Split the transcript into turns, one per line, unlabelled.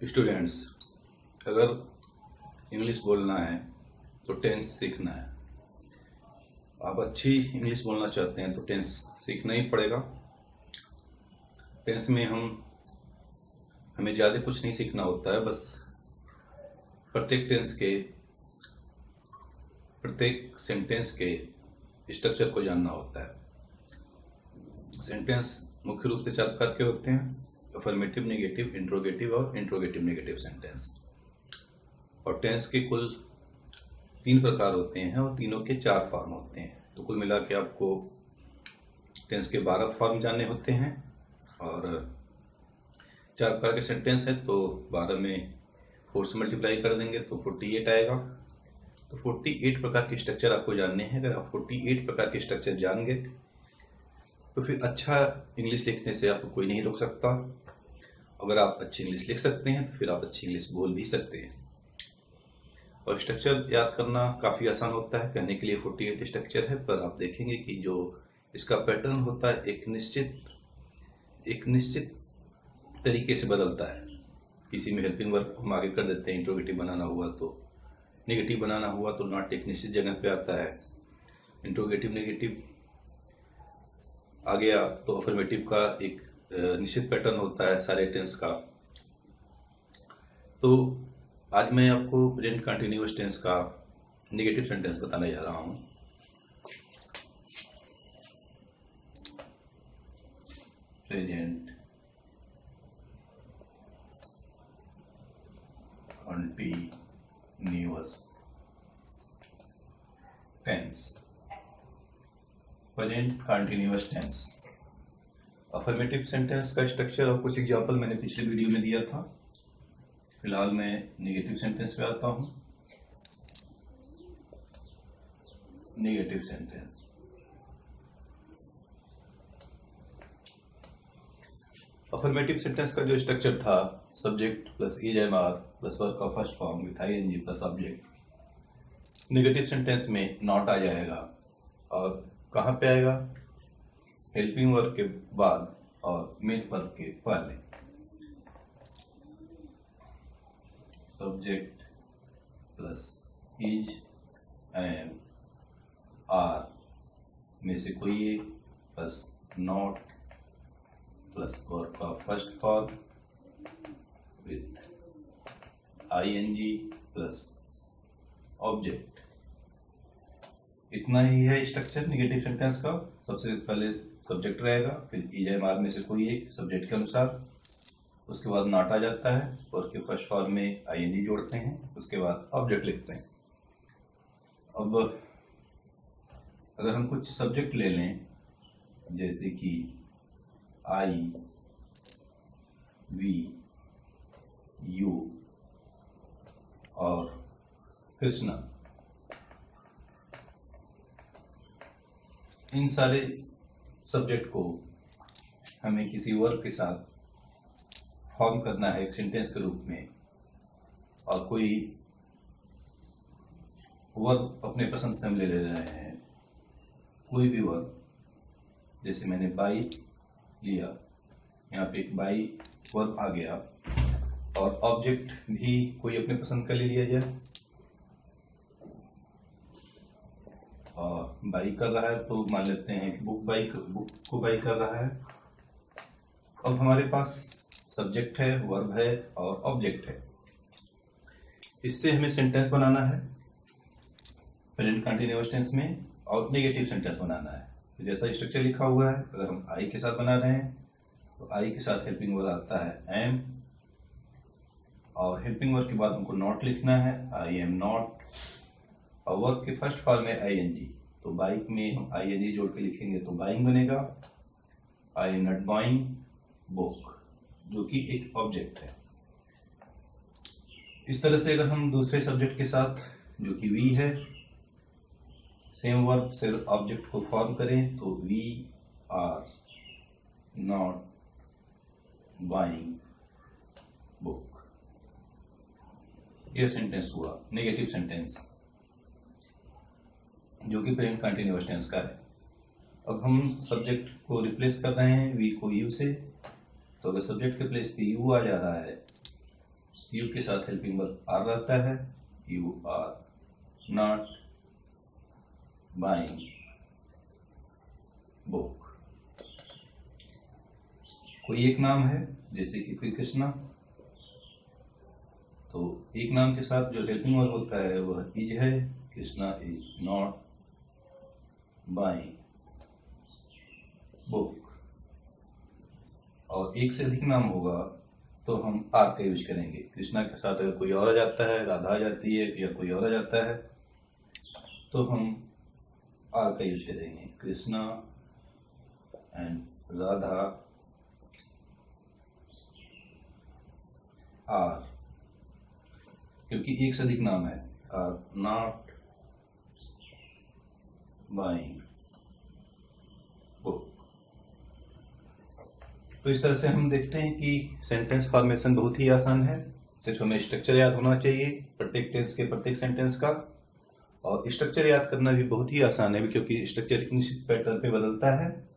Students, अगर English बोलना है तो टेंस सीखना है। आप अच्छी इंग्लिश बोलना चाहते हैं तो टेंस सीखना ही पड़ेगा। टेंस में हम, हमें ज़्यादा कुछ नहीं सीखना होता है, बस प्रत्येक टेंस के, प्रत्येक सेंटेंस के स्ट्रक्चर को जानना होता है। सेंटेंस मुख्य रूप से चार प्रकार के होते हैं। अफर्मेटिव नेगेटिव इंट्रोगेटिव और इंट्रोगेटिव नेगेटिव सेंटेंस और टेंस के कुल तीन प्रकार होते हैं और तीनों के चार फॉर्म होते हैं। तो कुल मिला के आपको टेंस के बारह फॉर्म जानने होते हैं और चार प्रकार के सेंटेंस हैं तो बारह में फोर से मल्टीप्लाई कर देंगे तो फोर्टी एट आएगा। तो फोर्टी एट प्रकार के स्ट्रक्चर आपको जानने हैं। अगर आप फोर्टी एट प्रकार के स्ट्रक्चर जान गए तो फिर अच्छा इंग्लिश लिखने से आपको कोई नहीं रोक सकता। अगर आप अच्छी इंग्लिश लिख सकते हैं तो फिर आप अच्छी इंग्लिश बोल भी सकते हैं। और स्ट्रक्चर याद करना काफ़ी आसान होता है। कहने के लिए फोर्टी एट स्ट्रक्चर है, पर आप देखेंगे कि जो इसका पैटर्न होता है, एक निश्चित एक निश्चित तरीके से बदलता है। किसी में हेल्पिंग वर्क हम आगे कर देते हैं इंट्रोगेटिव बनाना हुआ तो। नेगेटिव बनाना हुआ तो नॉट एक निश्चित जगह पे आता है। इंट्रोगेटिव नेगेटिव आ गया तो अफर्मेटिव का एक निश्चित पैटर्न होता है सारे टेंस का। तो आज मैं आपको प्रेजेंट कंटिन्यूस टेंस का नेगेटिव सेंटेंस बताने जा रहा हूँ। Present continuous tense. Present continuous tense. Affirmative sentence का स्ट्रक्चर और कुछ एग्ज़ाम्पल मैंने पिछले वीडियो में दिया था। फ़िलहाल मैं नेगेटिव सेंटेंस पे आता हूँ। नेगेटिव सेंटेंस अफर्मेटिव सेंटेंस का जो स्ट्रक्चर था subject plus is am are plus verb का first form with I N G plus object negative sentence में नॉट आ जाएगा। और कहाँ पे आएगा? हेल्पिंग वर्क के बाद और मेन वर्क के पहले। Subject plus is am are में से कोई एक प्लस नॉट प्लस वर्क का first form with I N G plus object इतना ही है स्ट्रक्चर निगेटिव सेंटेंस का। सबसे पहले सब्जेक्ट रहेगा, फिर ई एम आर में से कोई एक सब्जेक्ट के अनुसार। उसके बाद नॉट आ जाता है, और के फ़र्स्ट फॉर्म में आई एन जोड़ते हैं, उसके बाद ऑब्जेक्ट लिखते हैं। अब अगर हम कुछ सब्जेक्ट ले लें, जैसे कि आई वी यू और कृष्णा। इन सारे सब्जेक्ट को हमें किसी वर्क के साथ फॉर्म करना है एक सेंटेंस के रूप में, और कोई वर्क अपने पसंद से हम ले ले रहे हैं, कोई भी वर्क जैसे मैंने बाई लिया, यहाँ पे एक बाई वर्क आ गया, और ऑब्जेक्ट भी कोई अपने पसंद का ले लिया जाए और बाई कर रहा है तो मान लेते हैं बुक बाई बुक को बाई कर रहा है। अब हमारे पास सब्जेक्ट है, वर्ब है और ऑब्जेक्ट है। इससे हमें सेंटेंस बनाना है, प्रेजेंट कंटिन्यूस टेंस में, और नेगेटिव सेंटेंस बनाना है। तो जैसा स्ट्रक्चर लिखा हुआ है, अगर हम आई के साथ बना रहे हैं तो आई के साथ हेल्पिंग वर्ड आता है एम और हेल्पिंग वर्ड के बाद हमको नॉट लिखना है आई एम नॉट और वर्क के फ़र्स्ट फॉर्म में आई एन जी तो बाइक में हम आई एन जी जोड़ के लिखेंगे तो बाइंग बनेगा। I am not buying book जो कि एक ऑब्जेक्ट है। इस तरह से अगर हम दूसरे सब्जेक्ट के साथ, जो कि वी है सेम वर्ब से ऑब्जेक्ट को फॉर्म करें तो we are not buying book यह सेंटेंस हुआ नेगेटिव सेंटेंस जो कि प्रेजेंट कंटिन्यूस टेंस का है। अब हम सब्जेक्ट को रिप्लेस कर रहे हैं वी को यू से। तो अगर सब्जेक्ट के प्लेस पे यू आ जा रहा है यू के साथ हेल्पिंग वर्ब आर रहता है। You are not buying book कोई एक नाम है, जैसे कि फिर कृष्णा तो एक नाम के साथ जो हेल्पिंग वर्ब होता है, वह इज़ है Krishna is not buying book और एक से अधिक नाम होगा तो हम आर का यूज़ करेंगे। कृष्णा के साथ अगर कोई और आ जाता है, राधा आ जाती है, या कोई और आ जाता है तो हम आर का यूज़ करेंगे। कृष्णा एंड राधा आर, क्योंकि एक से अधिक नाम है। आर नॉट बाइंग बुक तो इस तरह से हम देखते हैं कि सेंटेंस फॉर्मेशन बहुत ही आसान है। सिर्फ़ हमें स्ट्रक्चर याद होना चाहिए, प्रत्येक टेंस के प्रत्येक सेंटेंस का। और स्ट्रक्चर याद करना भी बहुत ही आसान है, क्योंकि स्ट्रक्चर निश्चित पैटर्न पे बदलता है।